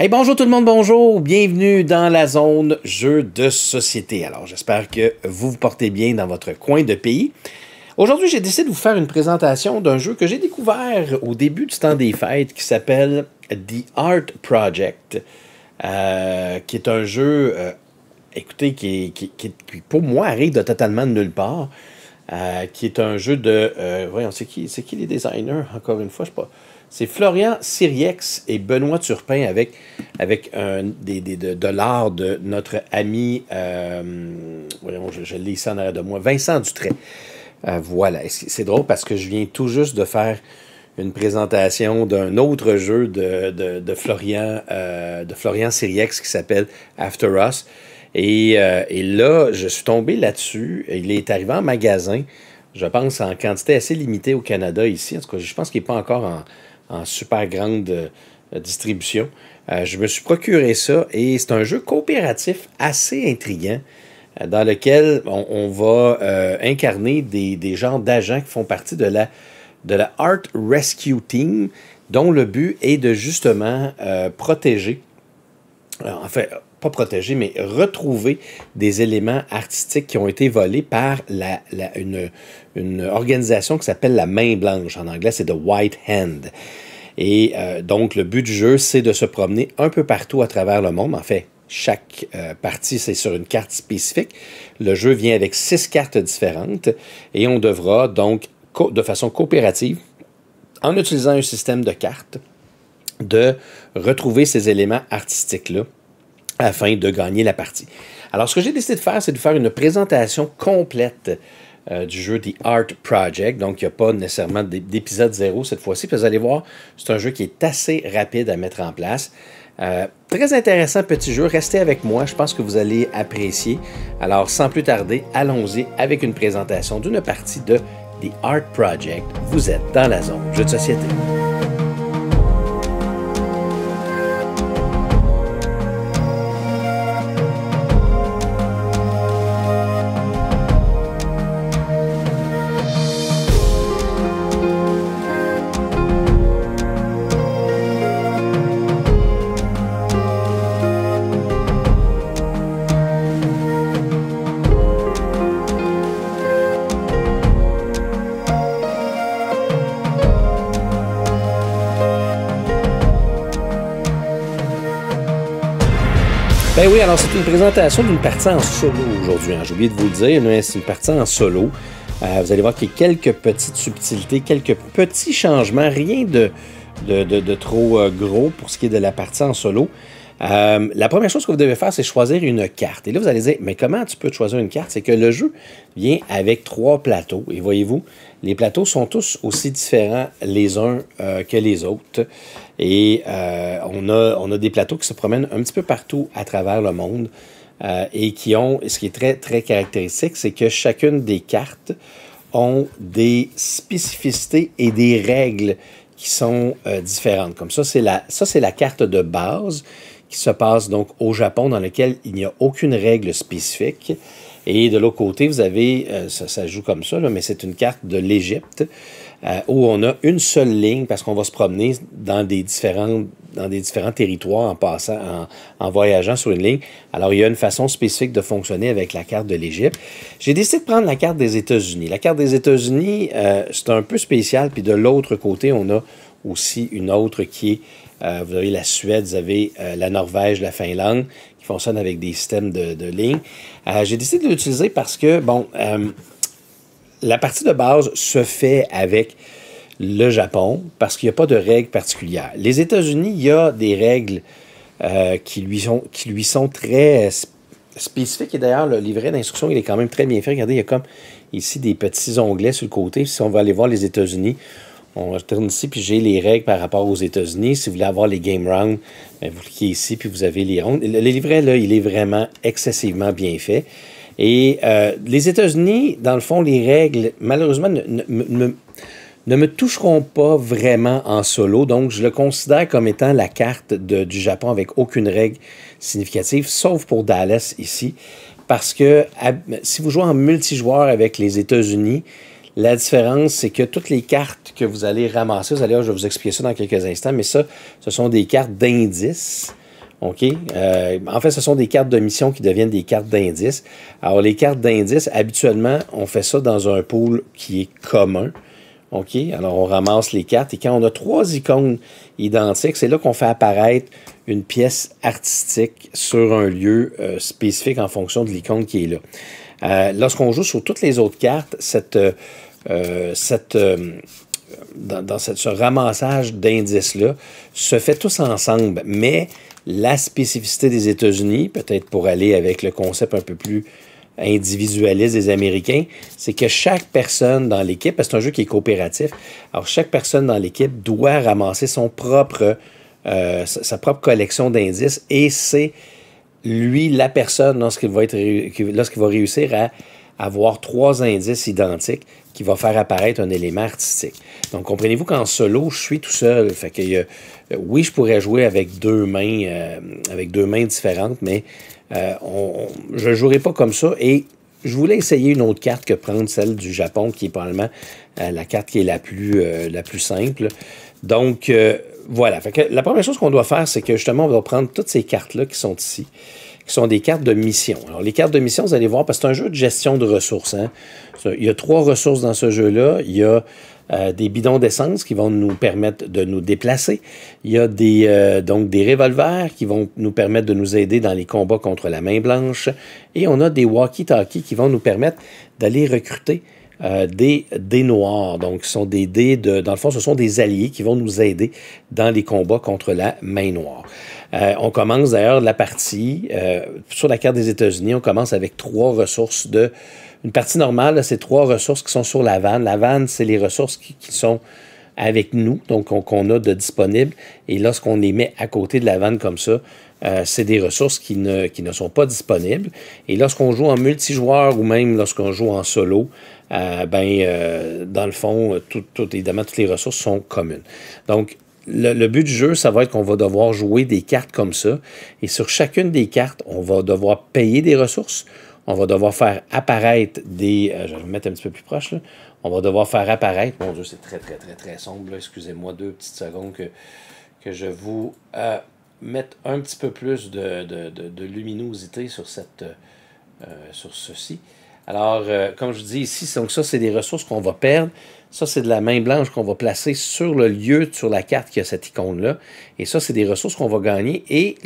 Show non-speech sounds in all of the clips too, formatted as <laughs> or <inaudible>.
Hey, bonjour tout le monde, bonjour. Bienvenue dans la zone jeu de société. Alors, j'espère que vous vous portez bien dans votre coin de pays. Aujourd'hui, j'ai décidé de vous faire une présentation d'un jeu que j'ai découvert au début du temps des fêtes qui s'appelle The Art Project, euh, qui est un jeu, euh, écoutez, qui, pour moi arrive de totalement de nulle part, euh, qui est un jeu de, voyons, c'est qui, c'est qui les designers, encore une fois, je sais pas. C'est Florian Siriex et Benoît Turpin avec, un, des, de, l'art de notre ami, voyons, je, je l'ai en arrière de moi, Vincent Dutray. Euh, voilà. C'est drôle parce que je viens tout juste de faire une présentation d'un autre jeu de, euh, Florian Siriex qui s'appelle After Us. Et, euh, et, là, je suis tombé là-dessus. Il est arrivé en magasin, je pense, en quantité assez limitée au Canada ici. En tout cas, je pense qu'il n'est pas encore en, en, super grande euh, distribution. Euh, je me suis procuré ça et c'est un jeu coopératif assez intriguant dans lequel on, va euh, incarner des, des genres d'agents qui font partie de la, de la Art Rescue Team, dont le but est de justement euh, protéger, en fait, pas protéger, mais retrouver des éléments artistiques qui ont été volés par la, une organisation qui s'appelle la Main Blanche. En anglais, c'est The White Hand. Et euh, donc, le but du jeu, c'est de se promener un peu partout à travers le monde. En fait, chaque euh, partie, c'est sur une carte spécifique. Le jeu vient avec six cartes différentes et on devra donc, de façon coopérative, en utilisant un système de cartes, de retrouver ces éléments artistiques-là afin de gagner la partie. Alors, ce que j'ai décidé de faire, c'est de faire une présentation complète euh, du jeu The Art Project. Donc, il n'y a pas nécessairement d'épisode zéro cette fois-ci. Vous allez voir, c'est un jeu qui est assez rapide à mettre en place. Euh, très intéressant petit jeu, restez avec moi, je pense que vous allez apprécier. Alors sans plus tarder, allons-y avec une présentation d'une partie de The Art Project. Vous êtes dans la zone jeu de société. Ben oui, alors c'est une présentation d'une partie en solo aujourd'hui. Hein. J'ai oublié de vous le dire, mais c'est une partie en solo. Euh, vous allez voir qu'il y a quelques petites subtilités, quelques petits changements, rien de, trop euh, gros pour ce qui est de la partie en solo. Euh, la première chose que vous devez faire, c'est choisir une carte. Et là, vous allez dire, mais comment tu peux choisir une carte? C'est que le jeu vient avec trois plateaux. Et voyez-vous, les plateaux sont tous aussi différents les uns euh, que les autres. Et euh, on, a, on a des plateaux qui se promènent un petit peu partout à travers le monde et qui ont, ce qui est très, très caractéristique, c'est que chacune des cartes ont des spécificités et des règles qui sont différentes. Comme ça, c'est la, ça, c'est la carte de base qui se passe donc au Japon dans lequel il n'y a aucune règle spécifique. Et de l'autre côté, vous avez, euh, ça, joue comme ça, mais c'est une carte de l'Égypte euh, où on a une seule ligne parce qu'on va se promener dans des différents, dans des différents territoires en passant, en, voyageant sur une ligne. Alors, il y a une façon spécifique de fonctionner avec la carte de l'Égypte. J'ai décidé de prendre la carte des États-Unis. La carte des États-Unis, euh, c'est un peu spécial. Puis de l'autre côté, on a aussi une autre qui est euh, vous avez la Suède, vous avez euh, la Norvège, la Finlande, qui fonctionnent avec des systèmes de, lignes. Euh, J'ai décidé de l'utiliser parce que, bon, la partie de base se fait avec le Japon parce qu'il n'y a pas de règles particulières. Les États-Unis, il y a des règles qui, lui sont, qui lui sont très spécifiques. Et d'ailleurs, le livret d'instruction, il est quand même très bien fait. Regardez, il y a comme ici des petits onglets sur le côté. Si on va aller voir les États-Unis, on retourne ici, puis j'ai les règles par rapport aux États-Unis. Si vous voulez avoir les game rounds, ben, vous cliquez ici, puis vous avez les rondes. Le livret, là, il est vraiment excessivement bien fait. Et euh, les États-Unis, dans le fond, les règles, malheureusement, ne, me toucheront pas vraiment en solo. Donc, je le considère comme étant la carte du Japon avec aucune règle significative, sauf pour Dallas ici. Parce que si vous jouez en multijoueur avec les États-Unis, la différence, c'est que toutes les cartes que vous allez ramasser, vous allez, je vais vous expliquer ça dans quelques instants, mais ça, ce sont des cartes d'indices OK? Euh, en fait, ce sont des cartes de mission qui deviennent des cartes d'indice. Alors, les cartes d'indice, habituellement, on fait ça dans un pool qui est commun. OK? Alors, on ramasse les cartes et quand on a trois icônes identiques, c'est là qu'on fait apparaître une pièce artistique sur un lieu euh, spécifique en fonction de l'icône qui est là. Euh, lorsqu'on joue sur toutes les autres cartes, cette, cette dans, ce ramassage d'indices-là se fait tous ensemble, mais la spécificité des États-Unis, peut-être pour aller avec le concept un peu plus individualiste des Américains, c'est que chaque personne dans l'équipe, parce que c'est un jeu qui est coopératif, alors chaque personne dans l'équipe doit ramasser son propre, euh, sa propre collection d'indices et c'est lui, la personne, lorsqu'il va, être, lorsqu'il va réussir à avoir trois indices identiques qui va faire apparaître un élément artistique. Donc, comprenez-vous qu'en solo, je suis tout seul. Fait que, euh, oui, je pourrais jouer avec deux mains, euh, avec deux mains différentes, mais euh, je ne jouerai pas comme ça. Et je voulais essayer une autre carte que prendre celle du Japon, qui est probablement la carte qui est la plus, la plus simple. Donc, voilà. Fait que la première chose qu'on doit faire, c'est que justement, on va prendre toutes ces cartes-là qui sont ici qui sont des cartes de mission. Alors, les cartes de mission, vous allez voir, parce que c'est un jeu de gestion de ressources. Hein. Il y a trois ressources dans ce jeu-là. Il y a euh, des bidons d'essence qui vont nous permettre de nous déplacer. Il y a des, euh, donc des revolvers qui vont nous permettre de nous aider dans les combats contre la main blanche. Et on a des walkie-talkies qui vont nous permettre d'aller recruter euh, des dés noirs. Donc, ce sont des dés de. Dans le fond, ce sont des alliés qui vont nous aider dans les combats contre la main noire. Euh, on commence d'ailleurs la partie euh, sur la carte des États-Unis. On commence avec trois ressources de. Une partie normale, c'est trois ressources qui sont sur la vanne. La vanne, c'est les ressources qui, sont avec nous, donc qu'on a de disponibles. Et lorsqu'on les met à côté de la vanne comme ça, euh, c'est des ressources qui ne, sont pas disponibles. Et lorsqu'on joue en multijoueur ou même lorsqu'on joue en solo, ben, dans le fond, évidemment, toutes les ressources sont communes. Donc, le, but du jeu, ça va être qu'on va devoir jouer des cartes comme ça. Et sur chacune des cartes, on va devoir payer des ressources. On va devoir faire apparaître des. Euh, je vais me mettre un petit peu plus proche. Là. On va devoir faire apparaître. Mon Dieu, c'est très, très, très, très sombre. Excusez-moi deux petites secondes que, que je vous euh, mette un petit peu plus de, de, luminosité sur, cette, euh, sur ceci. Alors, comme je dis ici, donc ça, c'est des ressources qu'on va perdre. Ça, c'est de la main blanche qu'on va placer sur le lieu, sur la carte qui a cette icône-là. Et ça, c'est des ressources qu'on va gagner. Et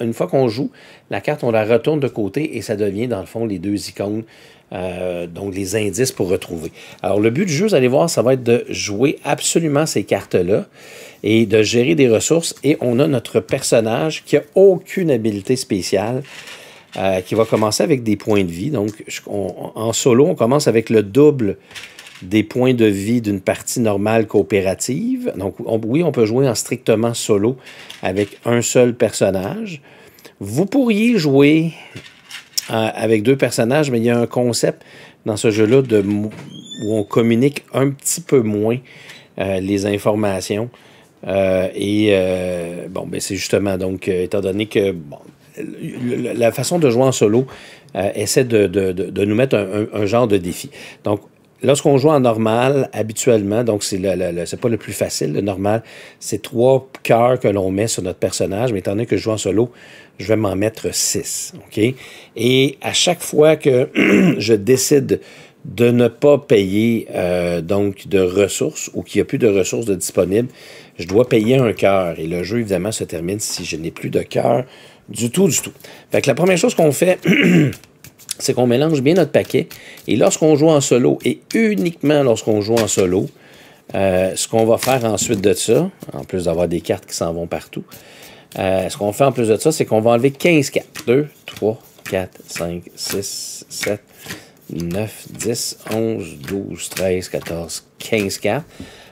une fois qu'on joue, la carte, on la retourne de côté et ça devient, dans le fond, les deux icônes. Euh, donc, les indices pour retrouver. Alors, le but du jeu, vous allez voir, ça va être de jouer absolument ces cartes-là et de gérer des ressources. Et on a notre personnage qui n'a aucune habilité spéciale. Euh, qui va commencer avec des points de vie. Donc, en solo, on commence avec le double des points de vie d'une partie normale coopérative. Donc, oui, on peut jouer en strictement solo avec un seul personnage. Vous pourriez jouer euh, avec deux personnages, mais il y a un concept dans ce jeu-là où on communique un petit peu moins euh, les informations. Et bon, ben c'est justement donc, étant donné que la façon de jouer en solo essaie de, nous mettre un, genre de défi. Donc, Lorsqu'on joue en normal, habituellement, donc c'est le, pas le plus facile, le normal, c'est trois cœurs que l'on met sur notre personnage, mais étant donné que je joue en solo, je vais m'en mettre six. Et à chaque fois que <clears throat> je décide de ne pas payer euh, donc de ressources ou qu'il n'y a plus de ressources disponibles, je dois payer un cœur. Et le jeu, évidemment, se termine si je n'ai plus de cœur du tout, du tout. Fait que la première chose qu'on fait, <clears throat> c'est qu'on mélange bien notre paquet. Et lorsqu'on joue en solo, et uniquement lorsqu'on joue en solo, euh, ce qu'on va faire ensuite de ça, en plus d'avoir des cartes qui s'en vont partout, euh, ce qu'on fait en plus de ça, c'est qu'on va enlever 15 cartes. 2, 3, 4, 5, 6, 7, 9, 10, 11, 12, 13, 14, 15 cartes.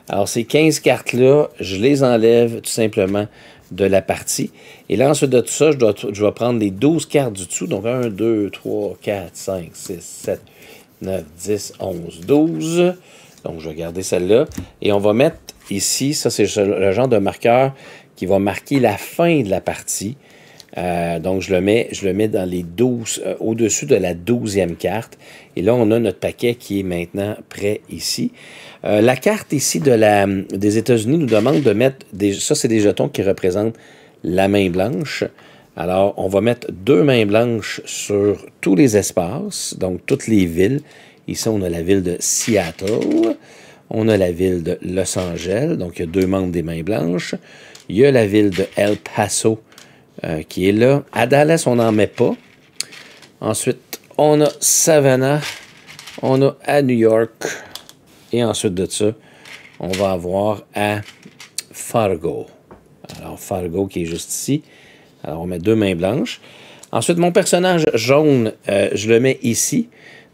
Alors, ces 15 cartes-là, je les enlève tout simplement de la partie. Et là, ensuite de tout ça, je, dois, je vais prendre les 12 cartes du dessous. Donc 1, 2, 3, 4, 5, 6, 7, 9, 10, 11, 12. Donc je vais garder celle-là. Et on va mettre ici, ça c'est le genre de marqueur qui va marquer la fin de la partie. Euh, donc, je le mets, je le mets dans les 12, euh, au-dessus de la 12e carte. Et là, on a notre paquet qui est maintenant prêt ici. Euh, la carte ici de la, des États-Unis nous demande de mettre, des, ça c'est des jetons qui représentent la main blanche. Alors, on va mettre deux mains blanches sur tous les espaces, donc toutes les villes. Ici, on a la ville de Seattle. On a la ville de Los Angeles, donc il y a deux membres des mains blanches. Il y a la ville de El Paso euh, qui est là. À Dallas, on n'en met pas. Ensuite, on a Savannah. On a à New York. Et ensuite de ça, on va avoir à Fargo. Alors, Fargo qui est juste ici. Alors, on met deux mains blanches. Ensuite, mon personnage jaune, euh, je le mets ici,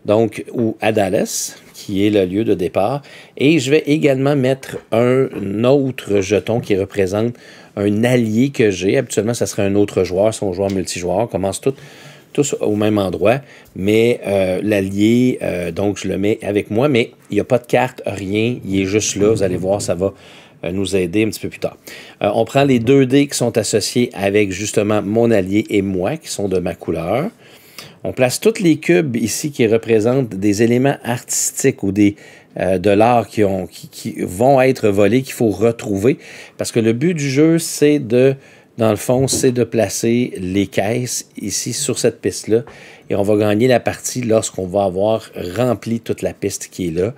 donc, ou à Dallas, qui est le lieu de départ. Et je vais également mettre un autre jeton qui représente un allié que j'ai. Habituellement, ça serait un autre joueur, son joueur multijoueur. On commence tout, tous au même endroit, mais euh, l'allié, euh, donc je le mets avec moi, mais il n'y a pas de carte, rien, il est juste là, vous allez voir, ça va euh, nous aider un petit peu plus tard. on prend les deux dés qui sont associés avec justement mon allié et moi, qui sont de ma couleur. On place tous les cubes ici qui représentent des éléments artistiques ou des, de l'art qui, qui, vont être volés, qu'il faut retrouver. Parce que le but du jeu, c'est de dans le fond, c'est de placer les caisses ici sur cette piste-là. Et on va gagner la partie lorsqu'on va avoir rempli toute la piste qui est là.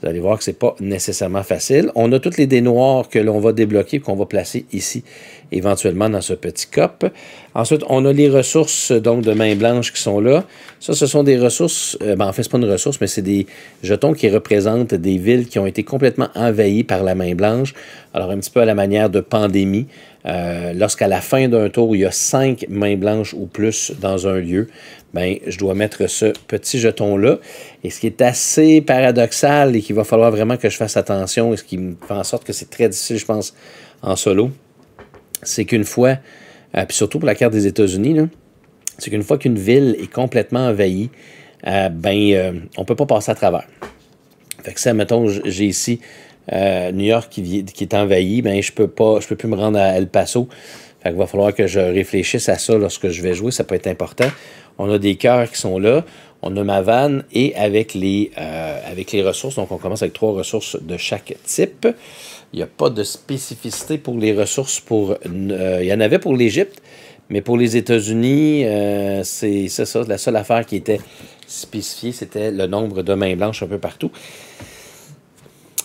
Vous allez voir que ce n'est pas nécessairement facile. On a toutes les dés noirs que l'on va débloquer, qu'on va placer ici, éventuellement dans ce petit cop. Ensuite, on a les ressources donc de main blanche qui sont là. Ça, ce sont des ressources, euh, ben, en fait, ce pas une ressource, mais c'est des jetons qui représentent des villes qui ont été complètement envahies par la main blanche. Alors, un petit peu à la manière de pandémie. Euh, lorsqu'à la fin d'un tour, il y a cinq mains blanches ou plus dans un lieu, ben, je dois mettre ce petit jeton-là. Et ce qui est assez paradoxal et qu'il va falloir vraiment que je fasse attention et ce qui me fait en sorte que c'est très difficile, je pense, en solo, c'est qu'une fois, euh, puis surtout pour la carte des États-Unis, c'est qu'une fois qu'une ville est complètement envahie, euh, ben, on ne peut pas passer à travers. Fait que ça, mettons, j'ai ici New York qui, qui, est envahi, ben, je peux, pas, je peux plus me rendre à El Paso. Fait qu'il va falloir que je réfléchisse à ça lorsque je vais jouer, ça peut être important. On a des cœurs qui sont là, on a ma vanne et avec les, euh, avec les ressources, donc on commence avec trois ressources de chaque type. Il n'y a pas de spécificité pour les ressources. Pour, euh, il y en avait pour l'Égypte, mais pour les États-Unis, euh, c'est ça. La seule affaire qui était spécifiée, c'était le nombre de mains blanches un peu partout.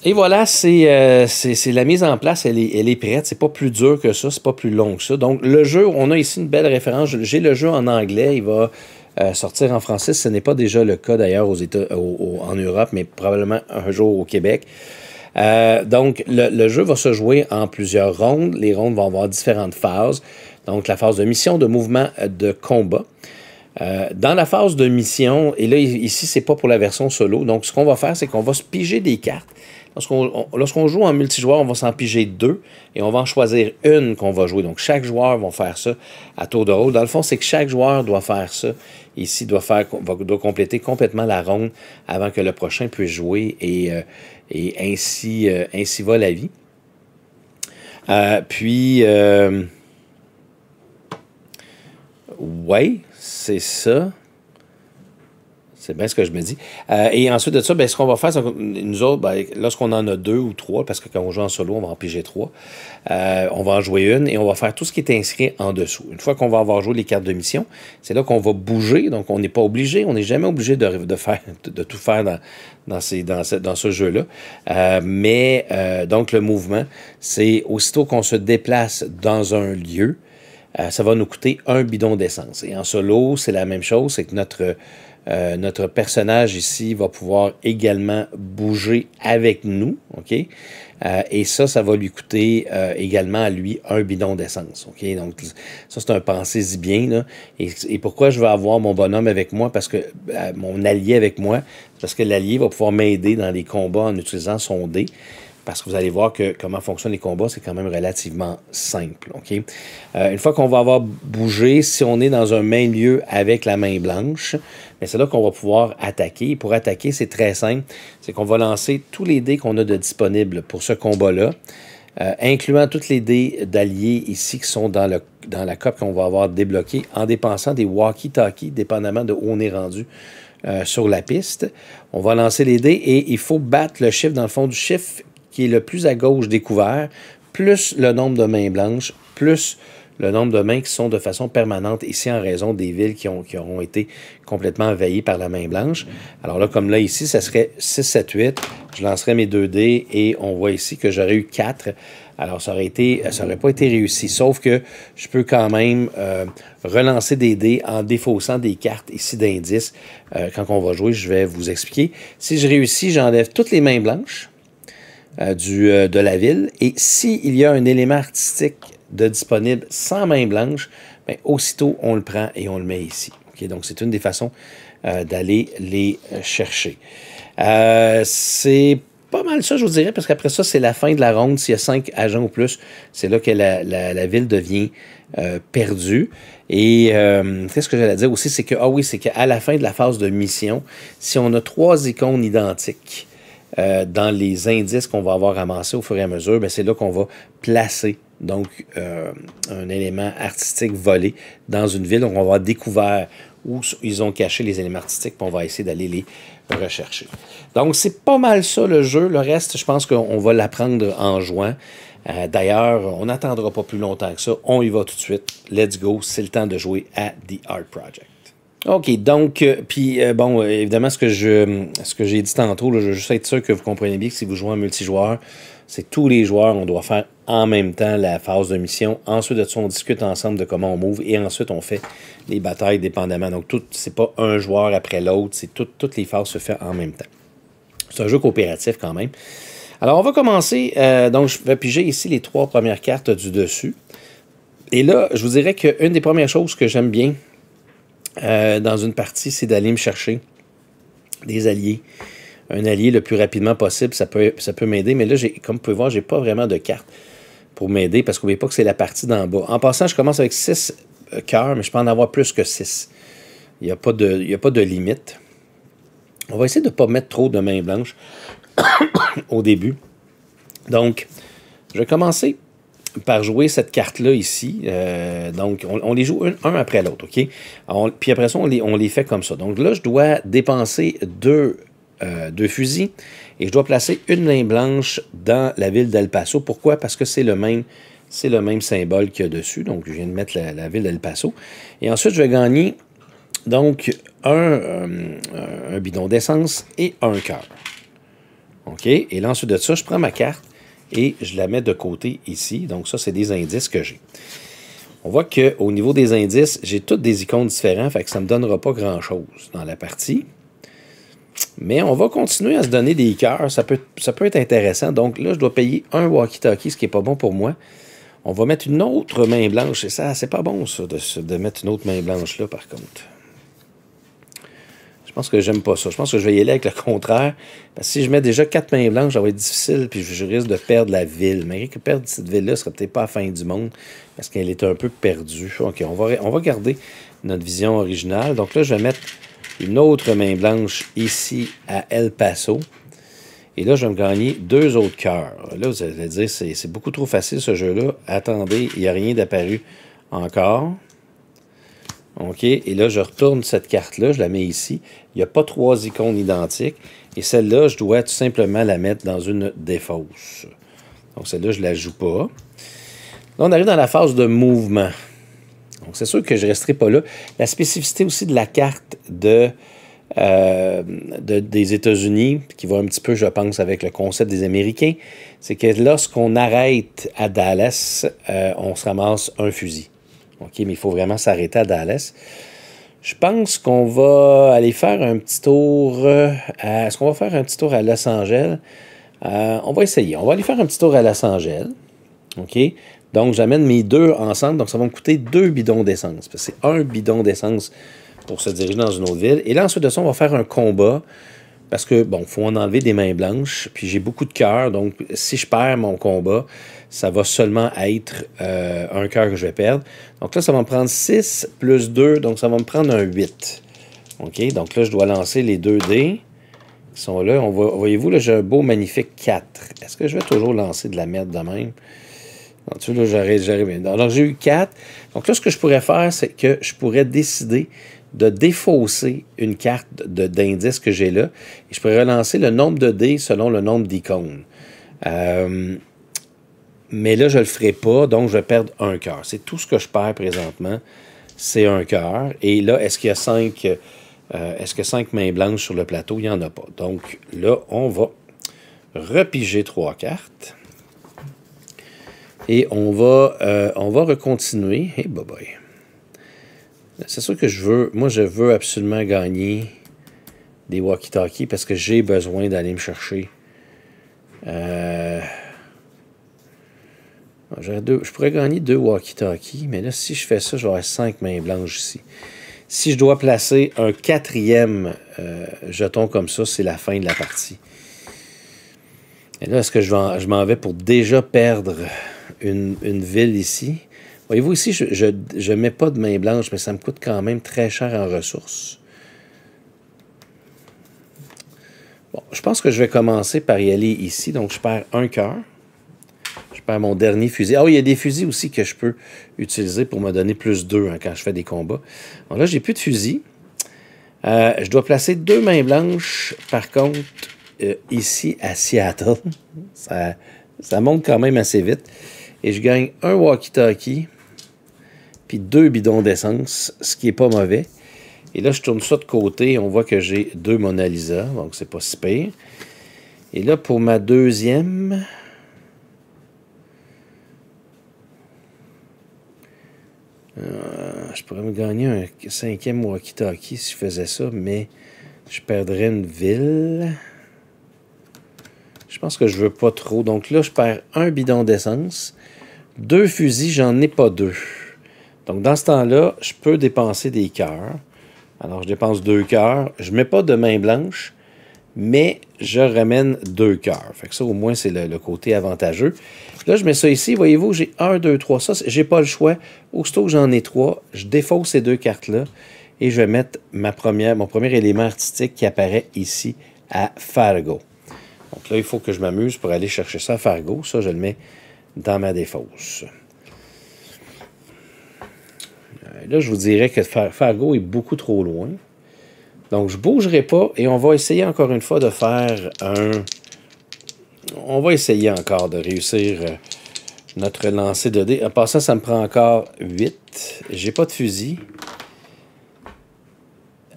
Et voilà, c'est la mise en place, elle est, elle est prête. C'est pas plus dur que ça, c'est pas plus long que ça. Donc, le jeu, on a ici une belle référence. J'ai le jeu en anglais, il va euh, sortir en français. Ce n'est pas déjà le cas d'ailleurs aux États, en Europe, mais probablement un jour au Québec. Euh, donc, le, jeu va se jouer en plusieurs rondes. Les rondes vont avoir différentes phases. Donc, la phase de mission, de mouvement, de combat. dans la phase de mission, et là, ici, c'est pas pour la version solo. Donc, ce qu'on va faire, c'est qu'on va se piger des cartes Lorsqu'on joue en multijoueur, on va s'en piger deux et on va en choisir une qu'on va jouer. Donc, chaque joueur va faire ça à tour de rôle. Dans le fond, c'est que chaque joueur doit faire ça. Ici, doit, faire, doit compléter complètement la ronde avant que le prochain puisse jouer et, euh, ainsi, euh, ainsi va la vie. Euh, puis, ouais, c'est ça. C'est bien ce que je me dis. Euh, et ensuite de ça, ben, ce qu'on va faire, c'est nous autres, ben, lorsqu'on en a deux ou trois, parce que quand on joue en solo, on va en piger trois, euh, on va en jouer une et on va faire tout ce qui est inscrit en dessous. Une fois qu'on va avoir joué les cartes de mission, c'est là qu'on va bouger. Donc, on n'est pas obligé, on n'est jamais obligé de, faire, de, tout faire dans, dans, ces, dans, ce, dans ce jeu-là. Euh, mais, donc, le mouvement, c'est aussitôt qu'on se déplace dans un lieu, ça va nous coûter un bidon d'essence. Et en solo, c'est la même chose, c'est que notre euh, notre personnage ici va pouvoir également bouger avec nous, OK? Euh, et ça, ça va lui coûter euh, également à lui un bidon d'essence. OK? Donc, ça, c'est un pensée bien. Et, pourquoi je veux avoir mon bonhomme avec moi? Parce que mon allié avec moi, parce que l'allié va pouvoir m'aider dans les combats en utilisant son dé parce que vous allez voir que comment fonctionnent les combats, c'est quand même relativement simple. ok? Une fois qu'on va avoir bougé, si on est dans un même lieu avec la main blanche, ben, c'est là qu'on va pouvoir attaquer. pour attaquer, c'est très simple. C'est qu'on va lancer tous les dés qu'on a de disponibles pour ce combat-là, euh, incluant tous les dés d'alliés ici qui sont dans, la cope qu'on va avoir débloqué en dépensant des walkie-talkies, dépendamment de où on est rendu. Euh, sur la piste. On va lancer les dés et il faut battre le chiffre dans le fond du chiffre qui est le plus à gauche découvert, plus le nombre de mains blanches, plus le nombre de mains qui sont de façon permanente ici en raison des villes qui, ont, auront été complètement envahies par la main blanche. Alors là, comme là ici, ça serait 6, 7, 8. Je lancerai mes 2 dés et on voit ici que j'aurais eu 4. Alors, ça aurait été, ça aurait pas été réussi. Sauf que je peux quand même euh, relancer des dés en défaussant des cartes ici d'indices. Euh, quand on va jouer, je vais vous expliquer. Si je réussis, j'enlève toutes les mains blanches euh, de la ville. Et s'il y a un élément artistique de disponible sans main blanche, bien, aussitôt, on le prend et on le met ici. Donc, c'est une des façons d'aller les chercher. c'est pas mal ça, je vous dirais, parce qu'après ça, c'est la fin de la ronde. S'il y a cinq agents ou plus, c'est là que la, ville devient euh, perdue. Et euh, qu'est-ce que j'allais dire aussi, c'est que, ah oui, c'est qu'à la fin de la phase de mission, si on a trois icônes identiques euh, dans les indices qu'on va avoir amassés au fur et à mesure, ben, c'est là qu'on va placer donc un élément artistique volé dans une ville. Donc, on va découvert où ils ont caché les éléments artistiques, puis on va essayer d'aller les rechercher. Donc, c'est pas mal ça le jeu. Le reste, je pense qu'on va l'apprendre en juin. Euh, d'ailleurs, on n'attendra pas plus longtemps que ça. On y va tout de suite. Let's go. C'est le temps de jouer à The Art Project. OK, donc, euh, puis euh, bon, évidemment, ce que je ce que j'ai dit tantôt, je veux juste être sûr que vous comprenez bien que si vous jouez en multijoueur, c'est tous les joueurs, on doit faire en même temps la phase de mission. Ensuite de ça, on discute ensemble de comment on move et ensuite on fait les batailles dépendamment. Donc, tout, c'est pas un joueur après l'autre, c'est toutes les phases se font en même temps. C'est un jeu coopératif quand même. Alors, on va commencer. Euh, donc, je vais piger ici les trois premières cartes du dessus. Et là, je vous dirais qu'une des premières choses que j'aime bien euh, dans une partie, c'est d'aller me chercher des alliés un allié le plus rapidement possible, ça peut, ça peut m'aider. Mais là, comme vous pouvez voir, je n'ai pas vraiment de carte pour m'aider parce qu'oubliez pas que c'est la partie d'en bas. En passant, je commence avec 6 euh, cœurs, mais je peux en avoir plus que 6. Il n'y a, pas de, a pas de limite. On va essayer de ne pas mettre trop de mains blanches <coughs> au début. Donc, je vais commencer par jouer cette carte-là ici. Euh, donc, on, les joue un, après l'autre, OK? puis après ça, on les, on les fait comme ça. Donc là, je dois dépenser deux euh, deux fusils. Et je dois placer une main blanche dans la ville d'El Paso. Pourquoi? Parce que c'est le même, c'est le même symbole qu'il y a dessus. Donc, je viens de mettre la, ville d'El Paso. Et ensuite, je vais gagner donc un, euh, un bidon d'essence et un cœur. OK? Et là, ensuite de ça, je prends ma carte et je la mets de côté ici. Donc, ça, c'est des indices que j'ai. On voit qu'au niveau des indices, j'ai toutes des icônes différentes, fait que ça ne me donnera pas grand-chose dans la partie. Mais on va continuer à se donner des cœurs. Ça peut, être intéressant. Donc là, je dois payer un walkie-talkie, ce qui n'est pas bon pour moi. On va mettre une autre main blanche. Et ça, c'est pas bon, ça, de, mettre une autre main blanche là, par contre. Je pense que j'aime pas ça. Je pense que je vais y aller avec le contraire. Parce que si je mets déjà quatre mains blanches, ça va être difficile, puis je risque de perdre la ville. Mais que perdre cette ville-là ne serait peut-être pas la fin du monde, parce qu'elle est un peu perdue. OK, on va, on va garder notre vision originale. Donc là, je vais mettre une autre main blanche ici à El Paso. Et là, je vais me gagner deux autres cœurs. Là, vous allez dire, c'est beaucoup trop facile ce jeu-là. Attendez, il n'y a rien d'apparu encore. OK, et là, je retourne cette carte-là, je la mets ici. Il n'y a pas trois icônes identiques. Et celle-là, je dois tout simplement la mettre dans une défausse. Donc, celle-là, je ne la joue pas. Là, on arrive dans la phase de mouvement. Donc, c'est sûr que je ne resterai pas là. La spécificité aussi de la carte de, euh, des États-Unis, qui va un petit peu, je pense, avec le concept des Américains, c'est que lorsqu'on arrête à Dallas, euh, on se ramasse un fusil. OK, mais il faut vraiment s'arrêter à Dallas. Je pense qu'on va aller faire un petit tour. Euh, est-ce qu'on va faire un petit tour à Los Angeles? on va essayer. On va aller faire un petit tour à Los Angeles. OK? Donc, j'amène mes deux ensemble. Donc, ça va me coûter deux bidons d'essence. C'est un bidon d'essence pour se diriger dans une autre ville. Et là, ensuite de ça, on va faire un combat. Parce que, bon, il faut en enlever des mains blanches. Puis j'ai beaucoup de cœurs. Donc, si je perds mon combat, ça va seulement être euh, un cœur que je vais perdre. Donc là, ça va me prendre 6 plus 2. Donc, ça va me prendre un 8. OK? Donc là, je dois lancer les 2 dés qui sont là. Voyez-vous, là, j'ai un beau, magnifique 4. Est-ce que je vais toujours lancer de la merde de même? Vois, là, j'arrive. Donc, j'ai eu 4. Donc là, ce que je pourrais faire, c'est que je pourrais décider de défausser une carte d'indice que j'ai là. Et je pourrais relancer le nombre de dés selon le nombre d'icônes. Euh, mais là, je ne le ferai pas, donc je vais perdre un cœur. C'est tout ce que je perds présentement, c'est un cœur. Et là, est-ce qu'il y a cinq, euh, est-ce que cinq mains blanches sur le plateau? Il n'y en a pas. Donc là, on va repiger trois cartes. Et on va, euh, on va recontinuer. Hey, bye bye. C'est sûr que je veux, moi, je veux absolument gagner des walkie-talkies parce que j'ai besoin d'aller me chercher. Euh, je pourrais gagner deux walkie-talkies, mais là, si je fais ça, j'aurai cinq mains blanches ici. Si je dois placer un quatrième euh, jeton comme ça, c'est la fin de la partie. Et là, est-ce que je m'en vais pour déjà perdre une, ville ici? Voyez-vous, ici, je ne mets pas de main blanche, mais ça me coûte quand même très cher en ressources. Bon, je pense que je vais commencer par y aller ici. Donc, je perds un cœur. Je perds mon dernier fusil. Ah oui, il y a des fusils aussi que je peux utiliser pour me donner plus deux hein, quand je fais des combats. Bon, là, j'ai plus de fusil. Euh, je dois placer deux mains blanches, par contre, euh, ici à Seattle. <laughs> Ça, ça monte quand même assez vite. Et je gagne un walkie-talkie puis deux bidons d'essence, ce qui n'est pas mauvais. Et là, je tourne ça de côté, on voit que j'ai deux Mona Lisa, donc c'est pas si pire. Et là, pour ma deuxième... Euh, je pourrais me gagner un cinquième walkie-talkie si je faisais ça, mais je perdrais une ville. Je pense que je veux pas trop. Donc là, je perds un bidon d'essence. Deux fusils, j'en ai pas deux. Donc, dans ce temps-là, je peux dépenser des cœurs. Alors, je dépense deux cœurs. Je ne mets pas de main blanche, mais je ramène deux cœurs. Fait ça, au moins, c'est le, côté avantageux. Là, je mets ça ici. Voyez-vous, j'ai un, deux, trois. Ça, j'ai pas le choix. Aussitôt que j'en ai trois, je défausse ces deux cartes-là et je vais mettre mon premier élément artistique qui apparaît ici à Fargo. Donc là, il faut que je m'amuse pour aller chercher ça à Fargo. Ça, je le mets dans ma défausse. Là, je vous dirais que Fargo est beaucoup trop loin. Donc, je ne bougerai pas et on va essayer encore une fois de faire un... On va essayer encore de réussir euh, notre lancer de dés. En passant, ça me prend encore 8. J'ai pas de fusil.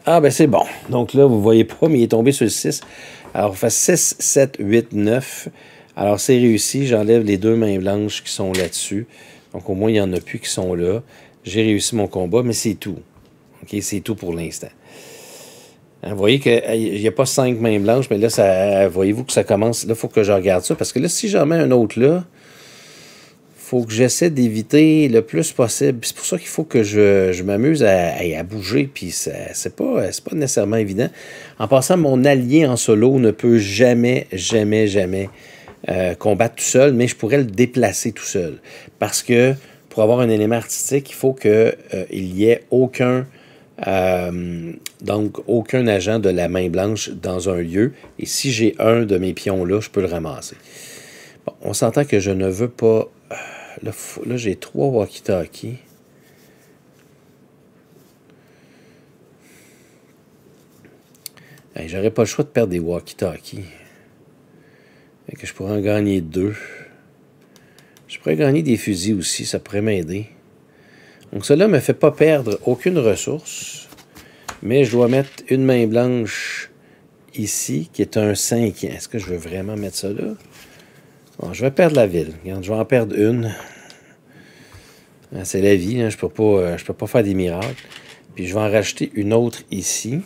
Ah, ben c'est bon. Donc là, vous voyez pas, mais il est tombé sur le 6. Alors, on fait 6, 7, 8, 9. Alors, c'est réussi. J'enlève les deux mains blanches qui sont là-dessus. Donc, au moins, il n'y en a plus qui sont là. J'ai réussi mon combat, mais c'est tout. C'est tout pour l'instant. Hein, vous voyez qu'il n'y a pas cinq mains blanches, mais là, ça, voyez-vous que ça commence. Là, il faut que je regarde ça. Parce que là, si j'en mets un autre là, faut que j'essaie d'éviter le plus possible. C'est pour ça qu'il faut que je, m'amuse à, à, bouger. Puis c'est pas, pas nécessairement évident. En passant, mon allié en solo ne peut jamais, jamais, jamais euh, combattre tout seul, mais je pourrais le déplacer tout seul. Parce que pour avoir un élément artistique, il faut qu'il euh, y ait aucun, euh, donc aucun agent de la main blanche dans un lieu. Et si j'ai un de mes pions là, je peux le ramasser. Bon, on s'entend que je ne veux pas. Euh, là, j'ai trois walkie-talkies. J'aurais pas le choix de perdre des walkie-talkies. Que je pourrais en gagner deux. Je pourrais gagner des fusils aussi, ça pourrait m'aider. Donc cela ne me fait pas perdre aucune ressource, mais je dois mettre une main blanche ici, qui est un 5. Est-ce que je veux vraiment mettre ça là? Bon, je vais perdre la ville. je vais en perdre une. Ah, c'est la vie, hein. je ne peux, pas, euh, peux pas faire des miracles. Puis je vais en racheter une autre ici.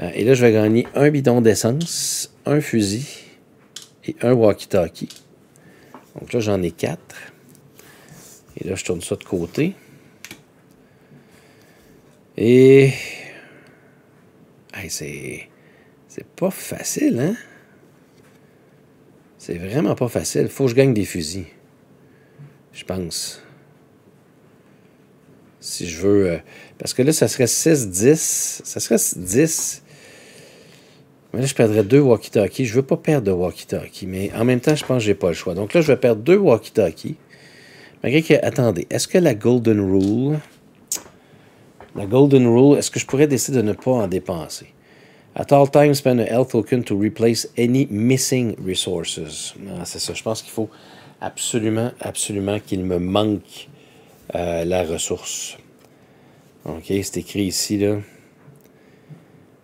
Euh, et là, je vais gagner un bidon d'essence, un fusil et un walkie-talkie. Donc là, j'en ai quatre. Et là, je tourne ça de côté. Et... c'est... C'est pas facile, hein? C'est vraiment pas facile. Faut que je gagne des fusils. Je pense. Si je veux... Euh, parce que là, ça serait 6-10. Ça serait 10 mais là, je perdrais deux walkie-talkies. Je ne veux pas perdre de walkie-talkie, mais en même temps, je pense que je n'ai pas le choix. Donc là, je vais perdre deux walkie-talkies. Malgré que, attendez, est-ce que la Golden Rule, la Golden Rule, est-ce que je pourrais décider de ne pas en dépenser? At all times, spend a health token to replace any missing resources. Ah, c'est ça, je pense qu'il faut absolument, absolument qu'il me manque euh, la ressource. OK, c'est écrit ici, là.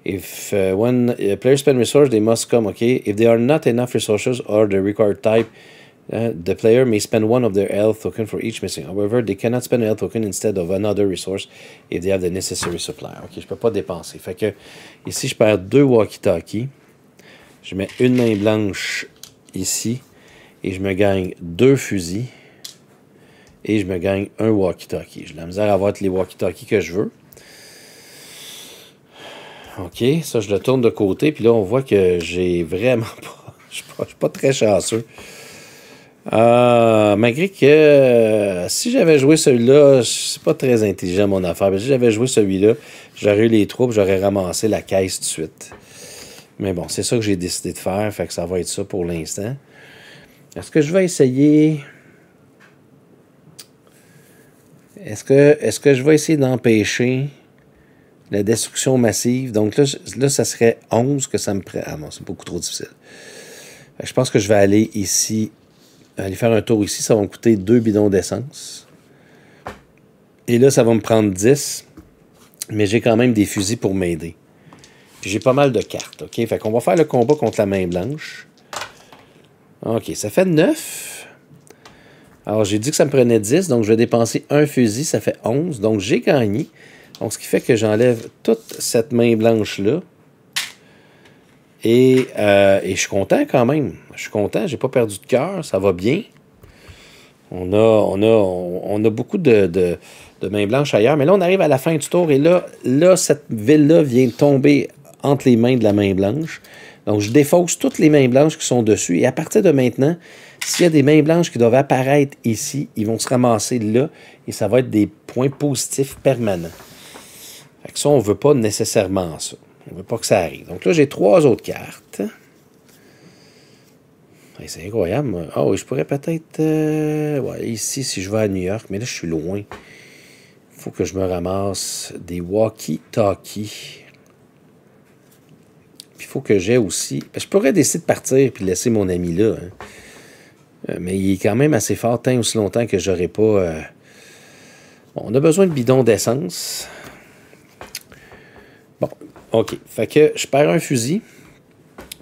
If uh, when a player spend resource, they must come, okay? If there are not enough resources or the required type, uh, the player may spend one of their health token for each missing. However, they cannot spend a health token instead of another resource if they have the necessary supply. OK, je peux pas dépenser. Fait que ici, je perds deux walkie-talkie. Je mets une main blanche ici et je me gagne deux fusils et je me gagne un walkie-talkie. J'ai la misère à avoir les walkie-talkies que je veux. OK, ça, je le tourne de côté. Puis là, on voit que j'ai vraiment <laughs> pas... Je suis pas, très chanceux. Euh, malgré que euh, si j'avais joué celui-là, c'est pas très intelligent mon affaire. Mais si j'avais joué celui-là, j'aurais eu les troupes, j'aurais ramassé la caisse tout de suite. Mais bon, c'est ça que j'ai décidé de faire. Fait que ça va être ça pour l'instant. Est-ce que je vais essayer... Est-ce que, est -ce que je vais essayer d'empêcher? La destruction massive? Donc là, ça serait 11 que ça me prend. Ah non, c'est beaucoup trop difficile. Je pense que je vais aller ici, aller faire un tour ici. Ça va me coûter deux bidons d'essence. Et là, ça va me prendre 10. Mais j'ai quand même des fusils pour m'aider. J'ai pas mal de cartes, OK? Fait qu'on va faire le combat contre la main blanche. OK, ça fait 9. Alors, j'ai dit que ça me prenait 10, donc je vais dépenser un fusil, ça fait 11. Donc, j'ai gagné. Donc, ce qui fait que j'enlève toute cette main blanche-là. Et, euh, et, je suis content quand même. Je suis content, j'ai pas perdu de cœur, ça va bien. On a, on a, on, a beaucoup de, mains blanches ailleurs, mais là, on arrive à la fin du tour et là, là cette ville-là vient tomber entre les mains de la main blanche. Donc, je défausse toutes les mains blanches qui sont dessus et à partir de maintenant, s'il y a des mains blanches qui doivent apparaître ici, ils vont se ramasser là et ça va être des points positifs permanents. Que ça, on ne veut pas nécessairement ça. On ne veut pas que ça arrive. Donc là, j'ai trois autres cartes. C'est incroyable. Ah oui, je pourrais peut-être... Euh, ouais, ici, si je vais à New York, mais là, je suis loin. Il faut que je me ramasse des walkie-talkies. Puis il faut que j'ai aussi... Je pourrais décider de partir et laisser mon ami là. Hein. Euh, mais il est quand même assez fort tant aussi longtemps que j'aurai pas. Euh, on a besoin de bidons d'essence. Bon, OK. Fait que je perds un fusil.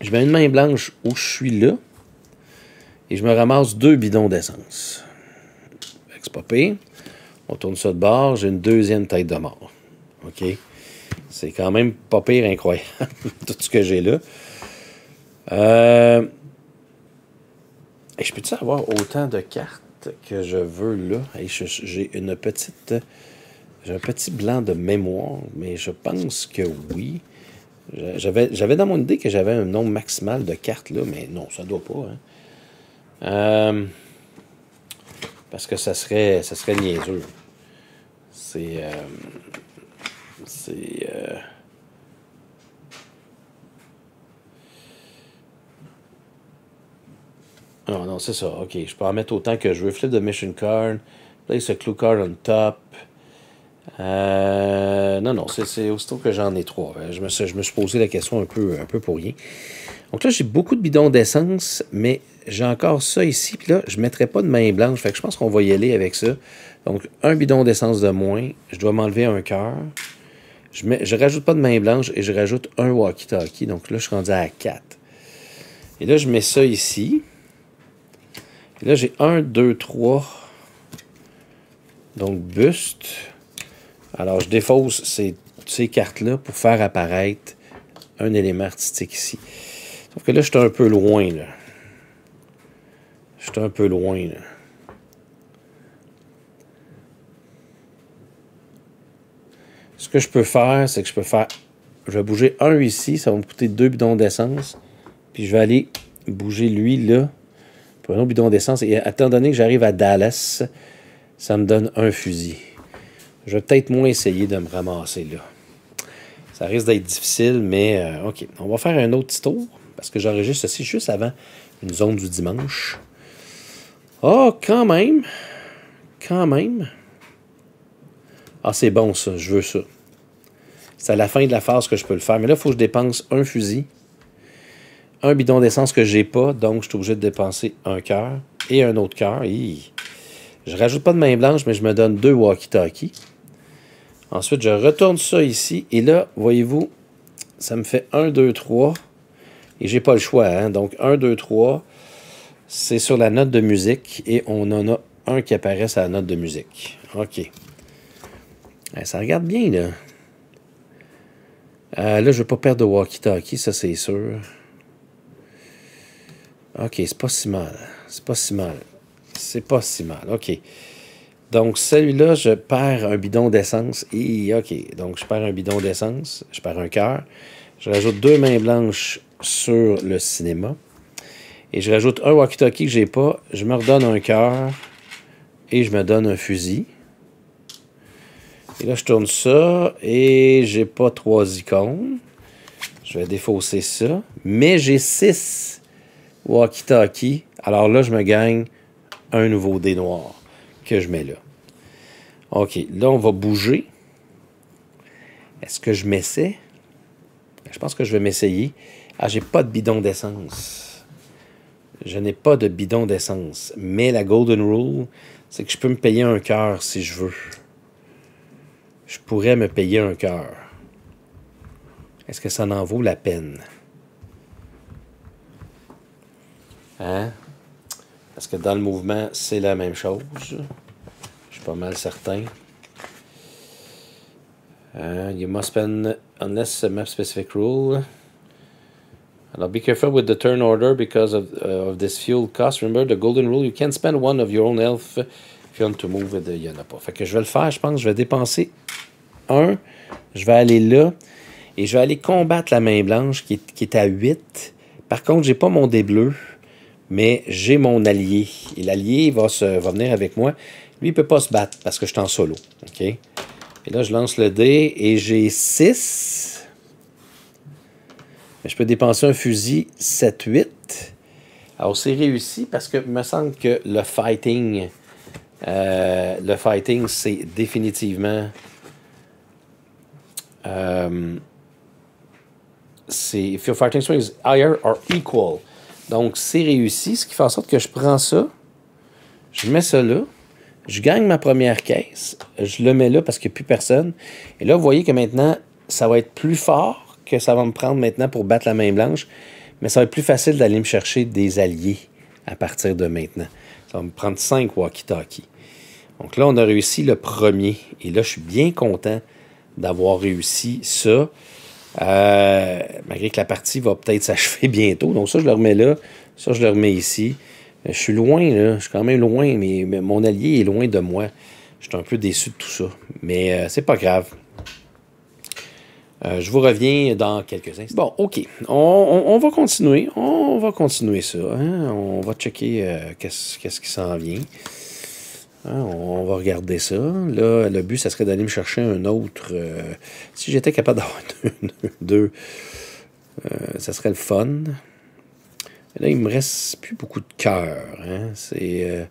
Je mets une main blanche où je suis là. Et je me ramasse deux bidons d'essence. C'est pas pire. On tourne ça de bord. J'ai une deuxième tête de mort. OK? C'est quand même pas pire incroyable, <laughs> tout ce que j'ai là. Euh, je peux-tu avoir autant de cartes que je veux là? J'ai une petite. J'ai un petit blanc de mémoire, mais je pense que oui. J'avais dans mon idée que j'avais un nombre maximal de cartes là, mais non, ça doit pas. Hein. Euh, parce que ça serait, ça serait niaiseux. C'est. Euh, c'est. Euh, Non, non, c'est ça. OK. Je peux en mettre autant que je veux. Flip the mission card. Place a clue card on top. Euh, non, non, c'est aussitôt que j'en ai trois. Euh, je me, je me suis posé la question un peu, un peu pour rien. Donc là, j'ai beaucoup de bidons d'essence, mais j'ai encore ça ici. Puis là, je ne mettrai pas de main blanche. Fait que je pense qu'on va y aller avec ça. Donc, un bidon d'essence de moins. Je dois m'enlever un cœur. Je ne je rajoute pas de main blanche et je rajoute un walkie-talkie. Donc là, je suis rendu à 4. Et là, je mets ça ici. Et là, j'ai 1, 2, 3. Donc, buste. Alors, je défausse ces, cartes-là pour faire apparaître un élément artistique ici. Sauf que là, je suis un peu loin, là. Je suis un peu loin, là. Ce que je peux faire, c'est que je peux faire... Je vais bouger un ici, ça va me coûter deux bidons d'essence. Puis je vais aller bouger lui, là un autre bidon d'essence. Et étant donné que j'arrive à Dallas, ça me donne un fusil. Je vais peut-être moins essayer de me ramasser là. Ça risque d'être difficile, mais euh, OK. On va faire un autre petit tour parce que j'enregistre ceci juste avant une zone du dimanche. Oh, quand même. Quand même. Ah, c'est bon ça. Je veux ça. C'est à la fin de la phase que je peux le faire. Mais là, il faut que je dépense un fusil un bidon d'essence que j'ai pas, donc je suis obligé de dépenser un cœur. et un autre cœur. Je rajoute pas de main blanche, mais je me donne deux walkie-talkie. Ensuite, je retourne ça ici. Et là, voyez-vous, ça me fait 1, 2, 3. Et j'ai pas le choix. Hein? Donc, 1, 2, 3, c'est sur la note de musique. Et on en a un qui apparaît sur la note de musique. OK. ça regarde bien, là. Euh, là, je ne veux pas perdre de walkie-talkie, ça c'est sûr. OK, c'est pas si mal. C'est pas si mal. C'est pas si mal. OK. Donc, celui-là, je perds un bidon d'essence. Et OK. Donc, je perds un bidon d'essence. Je perds un cœur. Je rajoute deux mains blanches sur le cinéma. Et je rajoute un walkie-talkie que j'ai pas. Je me redonne un cœur. Et je me donne un fusil. Et là, je tourne ça. Et j'ai pas trois icônes. Je vais défausser ça. Mais j'ai six walkie-talkie. Alors là, je me gagne un nouveau dé noir que je mets là. OK, là, on va bouger. Est-ce que je m'essaie? Je pense que je vais m'essayer. Ah, j'ai pas de bidon d'essence. Je n'ai pas de bidon d'essence. Mais la golden rule, c'est que je peux me payer un cœur si je veux. Je pourrais me payer un cœur. Est-ce que ça en vaut la peine? Hein? Parce que dans le mouvement, c'est la même chose. Je suis pas mal certain. Uh, you must spend, unless a map specific rule. Alors, be careful with the turn order because of, uh, of this fuel cost. Remember the golden rule, you can't spend one of your own health if you want to move. Il n'y en a pas. Fait que je vais le faire, je pense. Je vais dépenser un. Je vais aller là. Et je vais aller combattre la main blanche qui est, qui à 8. Par contre, j'ai pas mon dé bleu mais j'ai mon allié. Et l'allié va, venir avec moi. Lui, il ne peut pas se battre parce que je suis en solo. OK? Et là, je lance le dé et j'ai 6. Je peux dépenser un fusil 7-8. Alors, c'est réussi parce que me semble que le fighting, euh, le fighting, c'est définitivement. Euh, c'est if your fighting strength is higher or equal donc, c'est réussi, ce qui fait en sorte que je prends ça, je mets ça là, je gagne ma première caisse, je le mets là parce qu'il n'y a plus personne. Et là, vous voyez que maintenant, ça va être plus fort que ça va me prendre maintenant pour battre la main blanche, mais ça va être plus facile d'aller me chercher des alliés à partir de maintenant. Ça va me prendre 5 walkie-talkie. Donc là, on a réussi le premier. Et là, je suis bien content d'avoir réussi ça. Euh, malgré que la partie va peut-être s'achever <laughs> bientôt. Donc ça, je le remets là. Ça, je le remets ici. Euh, je suis loin, là. Je suis quand même loin, mais, mon allié est loin de moi. Je suis un peu déçu de tout ça. Mais euh, c'est pas grave. je vous reviens dans quelques instants. Bon, OK. On, va continuer. On va continuer ça. Hein. On va checker qu'est-ce qui s'en vient. Hein, on va regarder ça. Là, le but, ça serait d'aller me chercher un autre. Euh, si j'étais capable d'avoir <laughs> deux, euh, ça serait le fun. là, il me reste plus beaucoup de cœur. Hein. C'est. Euh,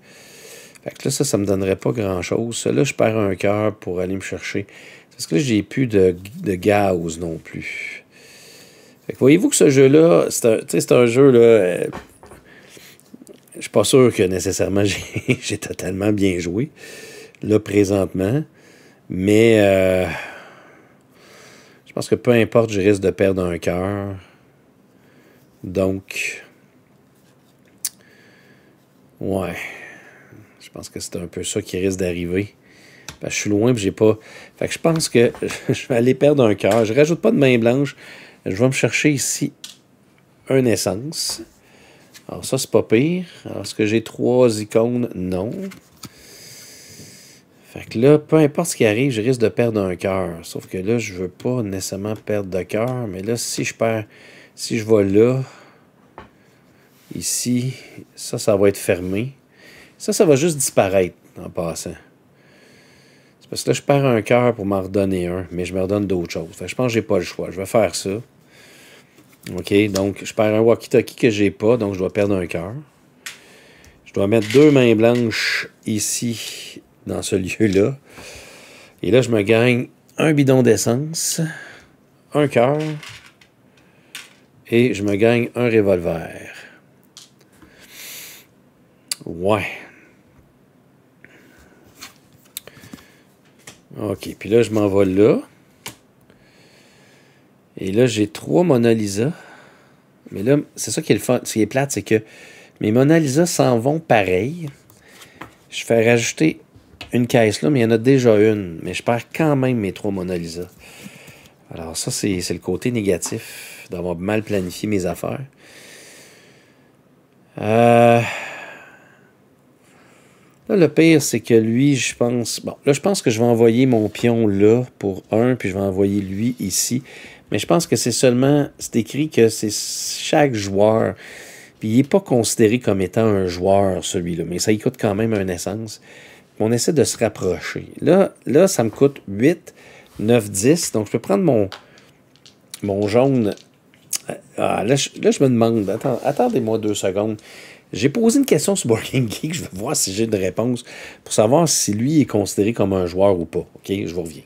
que là, ça, ça me donnerait pas grand-chose. Là, je perds un cœur pour aller me chercher. Parce que là, j'ai plus de, de gaz non plus. voyez-vous que ce jeu-là, c'est un, un, jeu là, je suis pas sûr que nécessairement <laughs> j'ai totalement bien joué, là, présentement. Mais euh, je pense que peu importe, je risque de perdre un cœur. Donc, ouais. Je pense que c'est un peu ça qui risque d'arriver. je suis loin et j'ai pas. Fait que je pense que <laughs> je vais aller perdre un cœur. Je rajoute pas de main blanche. Je vais me chercher ici un essence. Alors ça, c'est pas pire. Alors, est-ce que j'ai trois icônes? Non. Fait que là, peu importe ce qui arrive, je risque de perdre un cœur. Sauf que là, je veux pas nécessairement perdre de cœur. Mais là, si je perds, si je vais là, ici, ça, ça va être fermé. Ça, ça va juste disparaître en passant. C'est parce que là, je perds un cœur pour m'en redonner un, mais je me redonne d'autres choses. Fait que je pense que j'ai pas le choix. Je vais faire ça. OK, donc je perds un walkie-talkie que j'ai pas, donc je dois perdre un cœur. Je dois mettre deux mains blanches ici, dans ce lieu-là. Et là, je me gagne un bidon d'essence, un cœur, et je me gagne un revolver. Ouais. OK. Puis là, je m'en vais là. Et là, j'ai trois Mona Lisa. Mais là, c'est ça qui est le fun. Ce qui est plate, c'est que mes Mona Lisa s'en vont pareil. Je fais rajouter une caisse là, mais il y en a déjà une. Mais je perds quand même mes trois Mona Lisa. Alors ça, c'est le côté négatif d'avoir mal planifié mes affaires. Euh... Là, le pire, c'est que lui, je pense... Bon, là, je pense que je vais envoyer mon pion là pour un, puis je vais envoyer lui ici. Mais je pense que c'est seulement... C'est écrit que c'est chaque joueur. Puis il n'est pas considéré comme étant un joueur, celui-là. Mais ça, il coûte quand même un essence. On essaie de se rapprocher. Là, là ça me coûte 8, 9, 10. Donc, je peux prendre mon, mon jaune. Ah, là, je, là, je me demande. attendez-moi deux secondes. J'ai posé une question sur Boarding Geek. <laughs> Je vais voir si j'ai une réponse pour savoir si lui est considéré comme un joueur ou pas. OK, je vous reviens.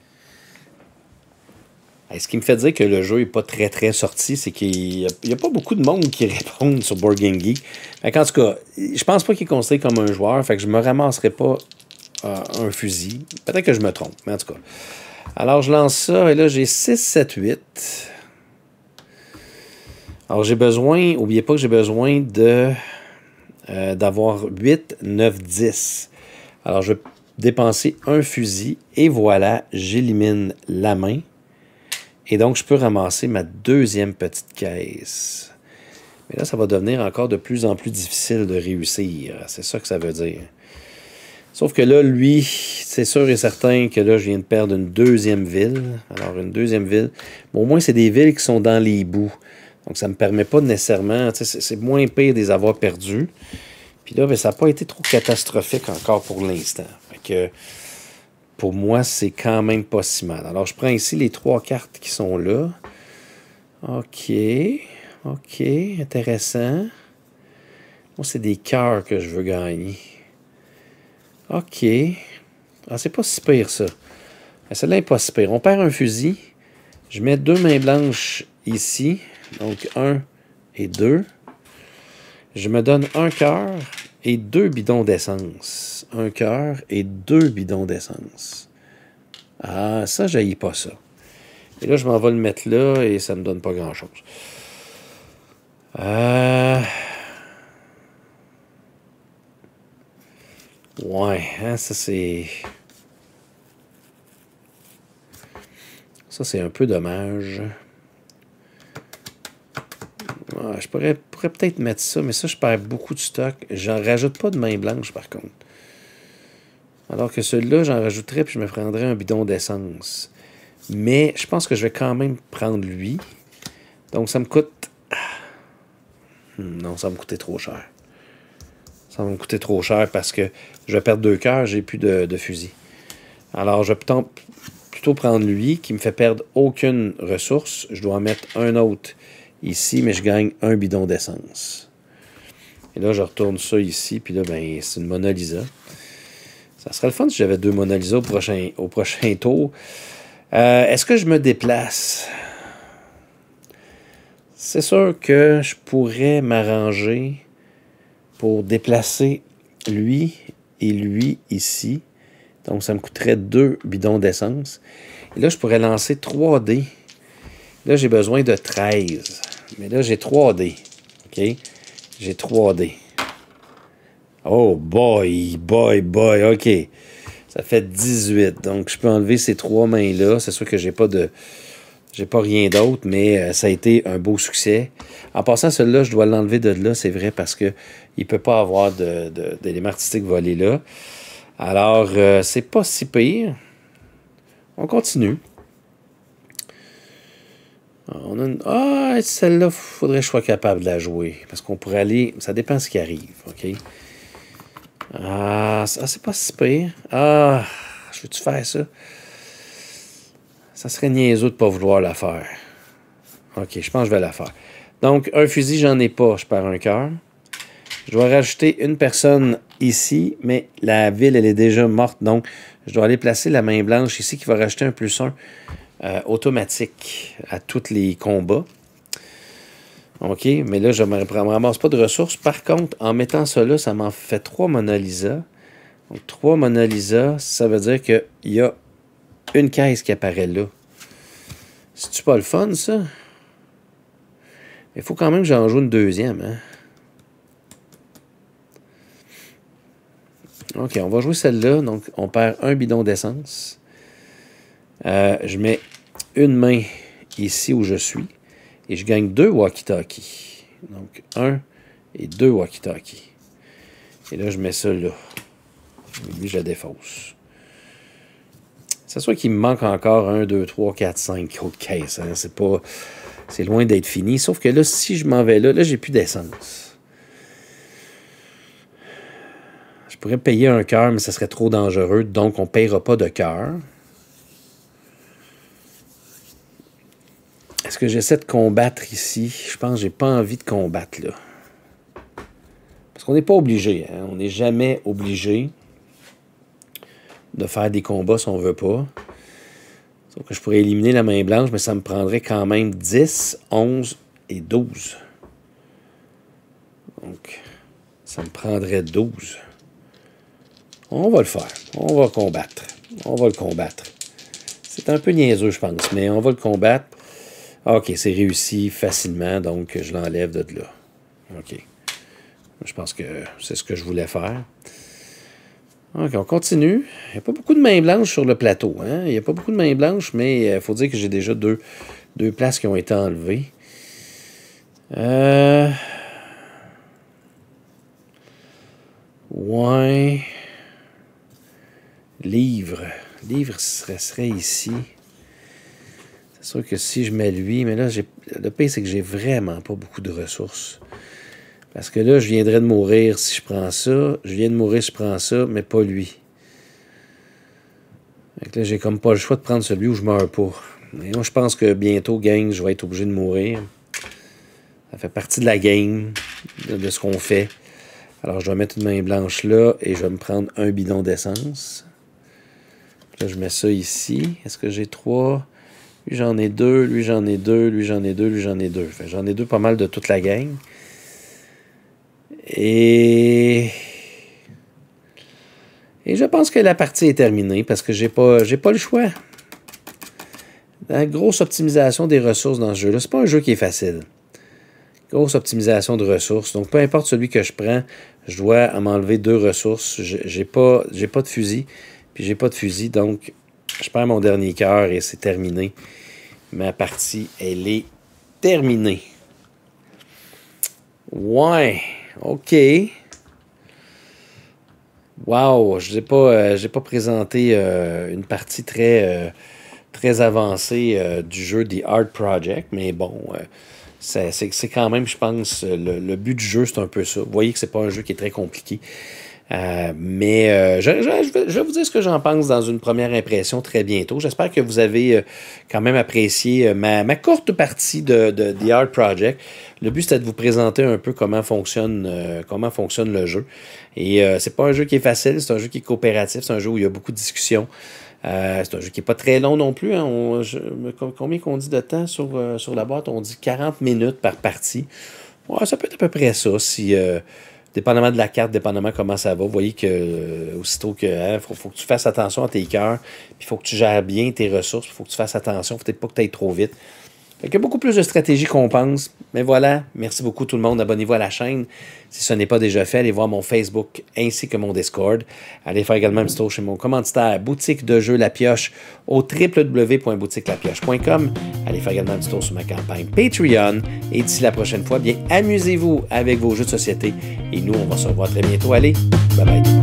Ce qui me fait dire que le jeu n'est pas très très sorti, c'est qu'il n'y a, pas beaucoup de monde qui <laughs> répondent sur Board en tout cas, je pense pas qu'il est considéré comme un joueur, fait que je me ramasserai pas euh, un fusil. Peut-être que je me trompe, mais en tout cas. Alors je lance ça et là j'ai 6, 7, 8. Alors j'ai besoin, oubliez pas que j'ai besoin de euh, d'avoir 8, 9, 10. Alors, je vais dépenser un fusil et voilà, j'élimine la main. Et donc, je peux ramasser ma deuxième petite caisse. Mais là, ça va devenir encore de plus en plus difficile de réussir. C'est ça que ça veut dire. Sauf que là, lui, c'est sûr et certain que là, je viens de perdre une deuxième ville. Alors, une deuxième ville. Bon, au moins, c'est des villes qui sont dans les bouts. Donc, ça ne me permet pas nécessairement, c'est moins pire de les avoir perdus. Puis là, ben, ça n'a pas été trop catastrophique encore pour l'instant. que pour moi, c'est quand même pas si mal. Alors, je prends ici les trois cartes qui sont là. OK. OK. Intéressant. Moi, c'est des cœurs que je veux gagner. OK. Ah, c'est pas si pire, ça. Ah, celle-là n'est pas si pire. On perd un fusil. Je mets deux mains blanches ici. Donc, un et deux. Je me donne un cœur et deux bidons d'essence. Un cœur et deux bidons d'essence. Ah, ça, j'aille pas ça. Et là, je m'en vais le mettre là et ça ne me donne pas grand-chose. Euh... Ouais, hein, ça c'est... Ça, c'est un peu dommage. Ah, je pourrais, peut-être mettre ça, mais ça, je perds beaucoup de stock. J'en rajoute pas de main blanche, par contre. Alors que celui-là, j'en rajouterais, puis je me prendrais un bidon d'essence. Mais je pense que je vais quand même prendre lui. Donc, ça me coûte... Hmm, non, ça va me coûter trop cher. Ça va me coûter trop cher parce que je vais perdre deux cœurs, j'ai plus de, de, fusil. Alors, je vais plutôt prendre lui, qui me fait perdre aucune ressource. Je dois en mettre un autre ici, mais je gagne un bidon d'essence. Et là, je retourne ça ici, puis là, ben, c'est une Mona Lisa. Ça serait le fun si j'avais deux Mona Lisa au prochain, au prochain tour. Euh, est-ce que je me déplace? C'est sûr que je pourrais m'arranger pour déplacer lui et lui ici. Donc, ça me coûterait deux bidons d'essence. Et là, je pourrais lancer 3 dés. Là, j'ai besoin de 13. Mais là, j'ai 3D. OK? J'ai 3D. Oh boy, boy, boy, OK. Ça fait 18. Donc, je peux enlever ces trois mains-là. C'est sûr que j'ai pas de. J'ai pas rien d'autre, mais euh, ça a été un beau succès. En passant, celui-là, je dois l'enlever de là, c'est vrai, parce qu'il ne peut pas avoir d'éléments artistiques volés là. Alors, euh, c'est pas si pire. On continue. Ah, celle-là, faudrait que je sois capable de la jouer. Parce qu'on pourrait aller. Ça dépend de ce qui arrive. OK? Ah, c'est pas si pire. Ah, je veux-tu faire ça? Ça serait niaiseux de pas vouloir la faire. OK, je pense que je vais la faire. Donc, un fusil, j'en ai pas. Je perds un cœur. Je dois rajouter une personne ici, mais la ville, elle est déjà morte. Donc, je dois aller placer la main blanche ici qui va rajouter un plus un. Euh, automatique à tous les combats. OK, mais là, je ne me ramasse pas de ressources. Par contre, en mettant là, ça m'en fait trois Mona Lisa. Donc, trois Mona Lisa, ça veut dire qu'il y a une caisse qui apparaît là. C'est-tu pas le fun, ça? Il faut quand même que j'en joue une deuxième, hein? OK, on va jouer celle-là. Donc, on perd un bidon d'essence. Euh, je mets une main ici où je suis. Et je gagne deux walkie-talkie. Donc, un et deux walkie-talkie. Et là, je mets ça là. Lui, je la défausse. C'est soit qu'il me manque encore un, deux, trois, quatre, cinq autres caisses. Hein. C'est pas. C'est loin d'être fini. Sauf que là, si je m'en vais là, là, j'ai plus d'essence. Je pourrais payer un cœur, mais ça serait trop dangereux. Donc, on ne payera pas de cœur. Est-ce que j'essaie de combattre ici? Je pense que j'ai pas envie de combattre là. Parce qu'on n'est pas obligé. Hein. On n'est jamais obligé de faire des combats si on ne veut pas. Sauf que je pourrais éliminer la main blanche, mais ça me prendrait quand même 10, 11 et 12. Donc, ça me prendrait 12. On va le faire. On va combattre. On va le combattre. C'est un peu niaiseux, je pense, mais on va le combattre. OK, c'est réussi facilement, donc je l'enlève de là. OK. Je pense que c'est ce que je voulais faire. OK, on continue. Il n'y a pas beaucoup de mains blanches sur le plateau. Hein? Il n'y a pas beaucoup de mains blanches, mais il euh, faut dire que j'ai déjà deux, deux places qui ont été enlevées. Euh... Ouais. Livre. Livre serait ici. Sûr que si je mets lui, mais là, le pire, c'est que j'ai vraiment pas beaucoup de ressources. Parce que là, je viendrais de mourir si je prends ça. Je viens de mourir si je prends ça, mais pas lui. Fait là, j'ai comme pas le choix de prendre celui où je meurs pas. Et moi, je pense que bientôt, gang, je vais être obligé de mourir. Ça fait partie de la game, de, ce qu'on fait. Alors, je vais mettre une main blanche là et je vais me prendre un bidon d'essence. Là, je mets ça ici. Est-ce que j'ai trois? Lui, j'en ai deux. Lui, j'en ai deux. Lui, j'en ai deux. Lui, j'en ai deux. J'en ai deux pas mal de toute la gang. Et. Et je pense que la partie est terminée parce que j'ai pas, j'ai pas le choix. La grosse optimisation des ressources dans ce jeu-là, c'est pas un jeu qui est facile. Grosse optimisation de ressources. Donc, peu importe celui que je prends, je dois m'enlever deux ressources. J'ai pas, j'ai pas de fusil, puis j'ai pas de fusil, donc je perds mon dernier cœur et c'est terminé. Ma partie, elle est terminée. Ouais. OK. Wow, je n'ai pas, euh, pas présenté euh, une partie très, euh, avancée du jeu The Art Project, mais bon, c'est quand même, je pense, le, le, but du jeu, c'est un peu ça. Vous voyez que c'est pas un jeu qui est très compliqué. Euh, mais euh, je, vais, vous dire ce que j'en pense dans une première impression très bientôt. J'espère que vous avez euh, quand même apprécié ma, courte partie de, The Art Project. Le but, c'était de vous présenter un peu comment fonctionne, comment fonctionne le jeu. Et c'est pas un jeu qui est facile, c'est un jeu qui est coopératif, c'est un jeu où il y a beaucoup de discussions. c'est un jeu qui n'est pas très long non plus. Hein. combien qu'on dit de temps sur, sur la boîte? On dit 40 minutes par partie. ça peut être à peu près ça si dépendamment de la carte, dépendamment comment ça va, vous voyez que euh, aussitôt que hein, faut, que tu fasses attention à tes cœurs, il faut que tu gères bien tes ressources, il faut que tu fasses attention, faut peut-être pas que tu ailles trop vite. Il y a beaucoup plus de stratégie qu'on pense. Mais voilà, merci beaucoup tout le monde. Abonnez-vous à la chaîne. Si ce n'est pas déjà fait, allez voir mon Facebook ainsi que mon Discord. Allez faire également un petit tour chez mon commanditaire boutique de jeux La Pioche au www.boutiquelapioche.com. Allez faire également un petit tour sur ma campagne Patreon. Et d'ici la prochaine fois, bien amusez-vous avec vos jeux de société. Et nous, on va se revoir très bientôt. Allez, bye bye.